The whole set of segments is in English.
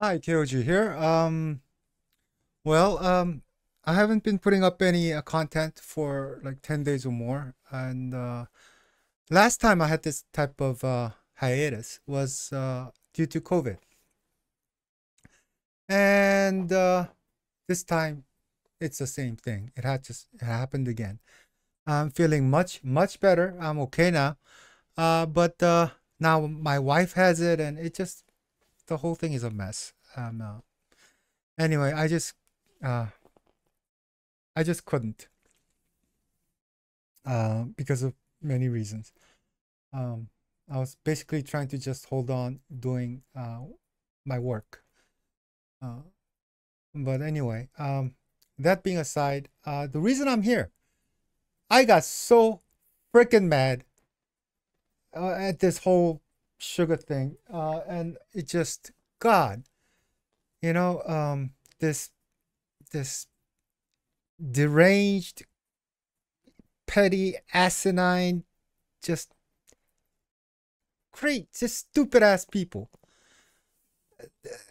Hi, KOG here. Um, well, um, I haven't been putting up any uh, content for like 10 days or more. And uh, last time I had this type of uh, hiatus was uh, due to COVID. And uh, this time it's the same thing. It had just it happened again. I'm feeling much, much better. I'm okay now. Uh, but now my wife has it, and it just the whole thing is a mess. Um, uh, anyway, I just uh, I just couldn't uh, because of many reasons. Um, I was basically trying to just hold on doing uh, my work. Uh, but anyway, um, that being aside, uh, the reason I'm here, I got so freaking mad uh, at this whole Suga thing, uh, and it just God, you know, um, this this deranged, petty, asinine, just great, just stupid ass people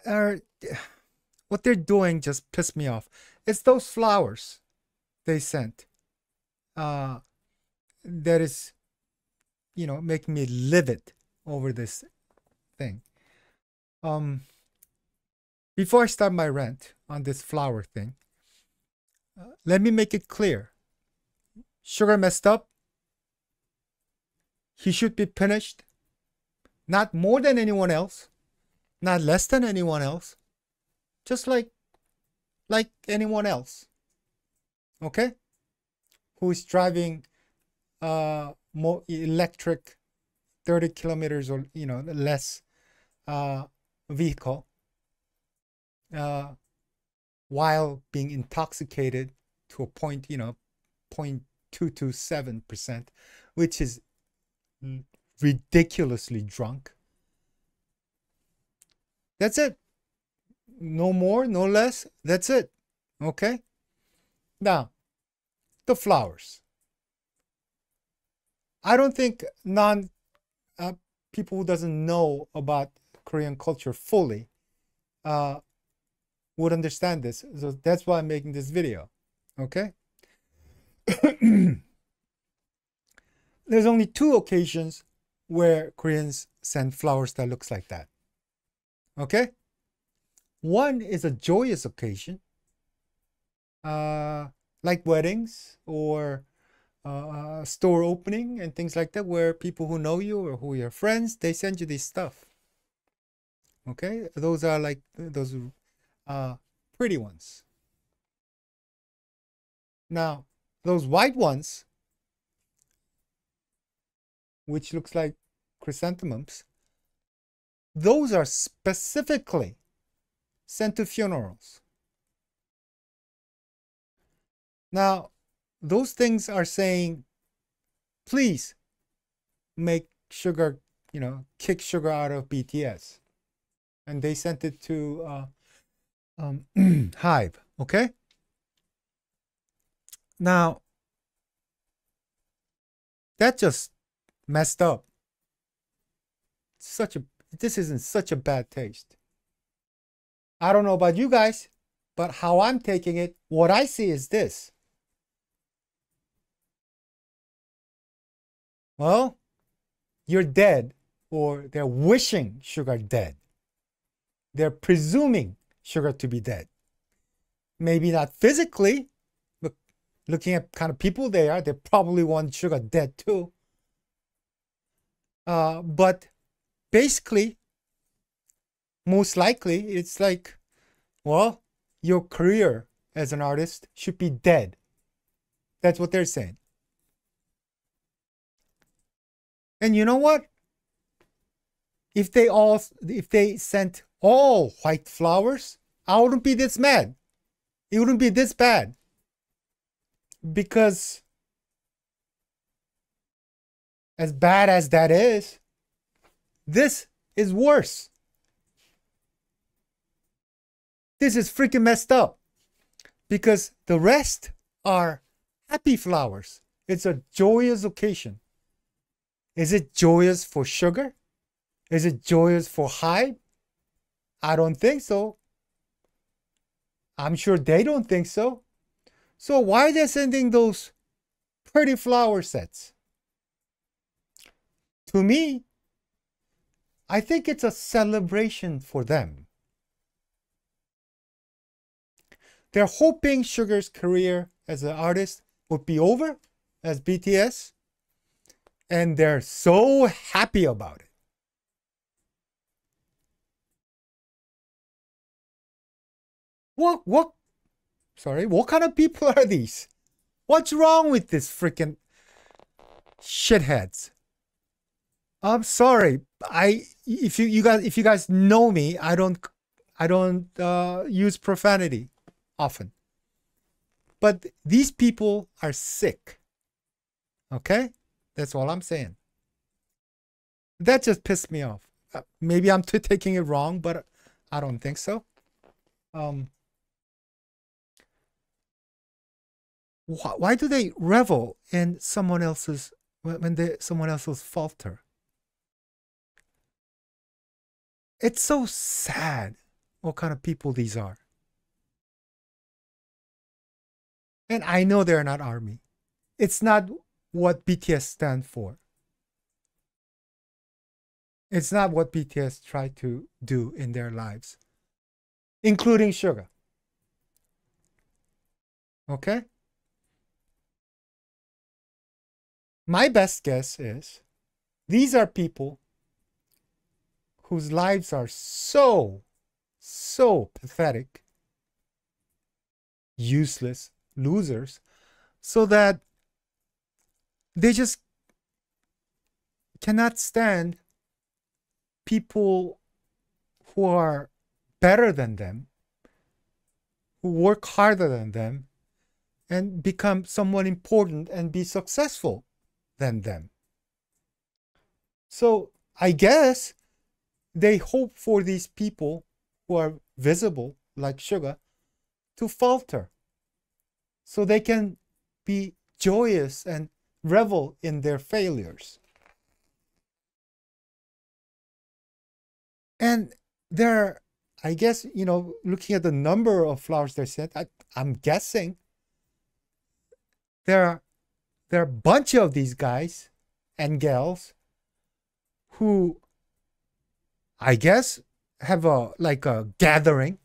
are what they're doing just pissed me off. It's those flowers they sent. Uh that is you know making me livid over this thing. Um before I start my rant on this flower thing, uh, let me make it clear. Suga messed up. He should be punished. Not more than anyone else, not less than anyone else, just like like anyone else. Okay? Who is driving uh more electric 30 kilometers or you know less uh vehicle uh while being intoxicated to a point, you know, 0.227%, which is ridiculously drunk. That's it. No more, no less. That's it. Okay? Now, the flowers. I don't think non people who doesn't know about Korean culture fully uh, would understand this. So that's why I'm making this video. Okay? There's only two occasions where Koreans send flowers that looks like that. Okay? One is a joyous occasion, uh, like weddings or uh, store opening and things like that, where people who know you or who are your friends, they send you this stuff. Okay? Those are like those uh, pretty ones. Now, those white ones, which looks like chrysanthemums, those are specifically sent to funerals. Now, those things are saying, please make Suga, you know, kick Suga out of BTS. And they sent it to uh, um, HYBE, okay? Now, that just messed up. Such a this isn't such a bad taste. I don't know about you guys, but how I'm taking it, what I see is this. Well, you're dead, or they're wishing Suga dead. They're presuming Suga to be dead. Maybe not physically, but looking at kind of people they are, they probably want Suga dead too. Uh, but basically, most likely, it's like, well, your career as an artist should be dead. That's what they're saying. And you know what? If they all, if they sent all white flowers, I wouldn't be this mad. It wouldn't be this bad. Because as bad as that is, this is worse. This is freaking messed up. Because the rest are happy flowers. It's a joyous occasion. Is it joyous for Suga? Is it joyous for HYBE? I don't think so. I'm sure they don't think so. So why are they sending those pretty flower sets? To me, I think it's a celebration for them. They're hoping Suga's career as an artist would be over as BTS, and they're so happy about it. What what sorry, what kind of people are these? What's wrong with this freaking shitheads? I'm sorry. I if you you guys if you guys know me, I don't I don't uh, use profanity often. But these people are sick. Okay? That's all I'm saying. That just pissed me off. Uh, maybe I'm taking it wrong, but I don't think so. Um, why, why do they revel in someone else's when they someone else's falter? It's so sad what kind of people these are. And I know they're not army. It's not what BTS stand for. It's not what BTS try to do in their lives, including Suga. Okay? My best guess is these are people whose lives are so, so pathetic, useless, losers, so that they just cannot stand people who are better than them, who work harder than them, and become someone important and be successful than them. So I guess they hope for these people who are visible, like Suga, to falter so they can be joyous and revel in their failures. And there, are, I guess, you know, looking at the number of flowers they sent, I, I'm guessing there are there are a bunch of these guys and gals who I guess have a like a gathering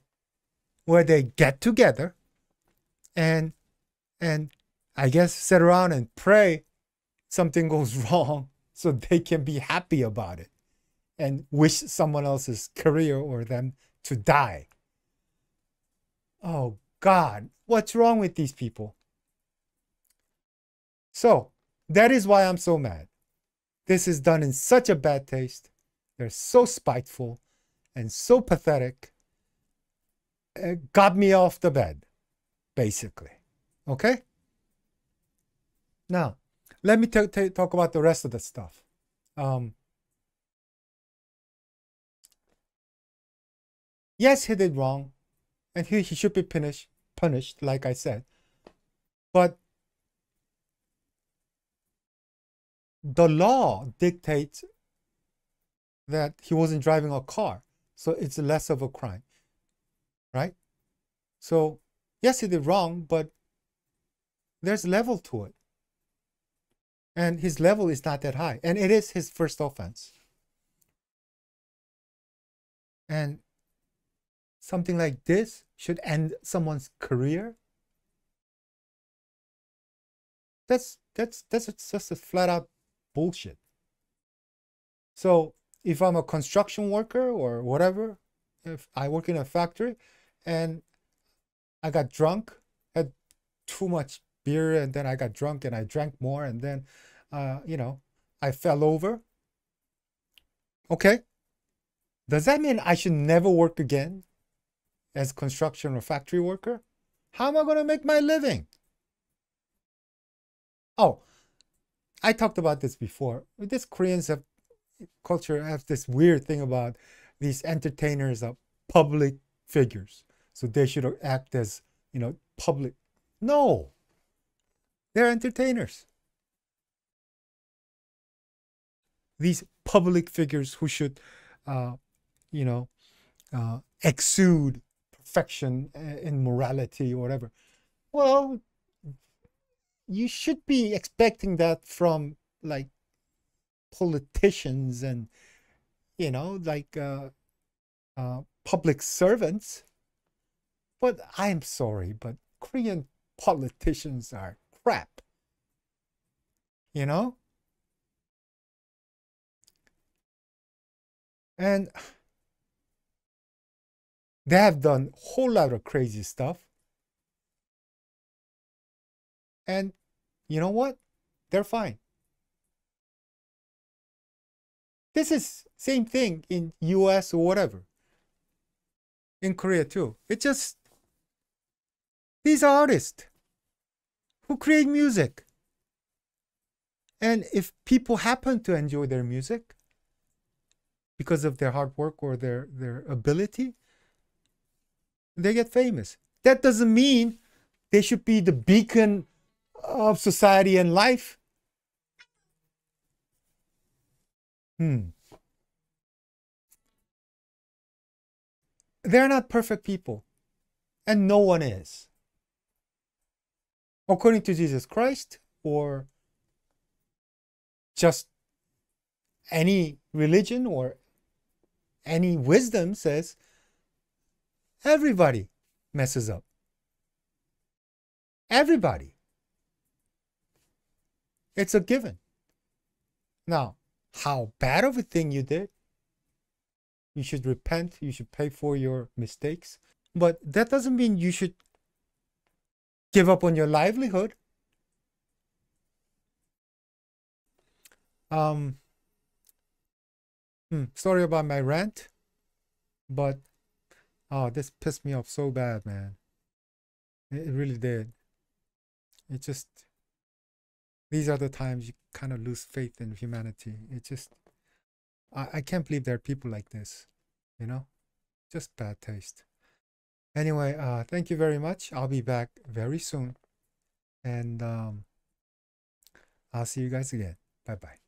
where they get together and and I guess sit around and pray something goes wrong so they can be happy about it and wish someone else's career or them to die. Oh God, what's wrong with these people? So that is why I'm so mad. This is done in such a bad taste. They're so spiteful and so pathetic. It got me off the bed, basically. Okay? Now, let me talk about the rest of the stuff. Um, yes, he did wrong, and he, he should be punished, punished, like I said. But the law dictates that he wasn't driving a car, so it's less of a crime, right? So, yes, he did wrong, but there's level to it and his level is not that high. And it is his first offense. And something like this should end someone's career? That's that's that's just a flat out bullshit. So if i'm a construction worker or whatever if i work in a factory and i got drunk had too much beer and then i got drunk and i drank more and then uh, you know, I fell over. Okay. Does that mean I should never work again as construction or factory worker? How am I going to make my living? Oh, I talked about this before. This Koreans have culture have this weird thing about these entertainers are public figures. So they should act as, you know, public. No. They're entertainers. these public figures who should, uh, you know, uh, exude perfection uh, in morality or whatever. Well, you should be expecting that from like politicians and you know like uh, uh, public servants. But I'm sorry, but Korean politicians are crap. You know? And they have done a whole lot of crazy stuff. And you know what? They're fine. This is same thing in US or whatever. In Korea too. It just these artists who create music. And if people happen to enjoy their music because of their hard work or their, their ability, they get famous. That doesn't mean they should be the beacon of society and life. Hmm. They're not perfect people, and no one is. According to Jesus Christ, or just any religion or any wisdom says Everybody messes up. Everybody. It's a given. Now, how bad of a thing you did, you should repent, you should pay for your mistakes. But that doesn't mean you should give up on your livelihood. Um, hmm, sorry about my rant, but Oh, this pissed me off so bad, man. It really did. It just, these are the times you kind of lose faith in humanity. It just, I, I can't believe there are people like this, you know? Just bad taste. Anyway, uh, thank you very much. I'll be back very soon. And um, I'll see you guys again. Bye bye.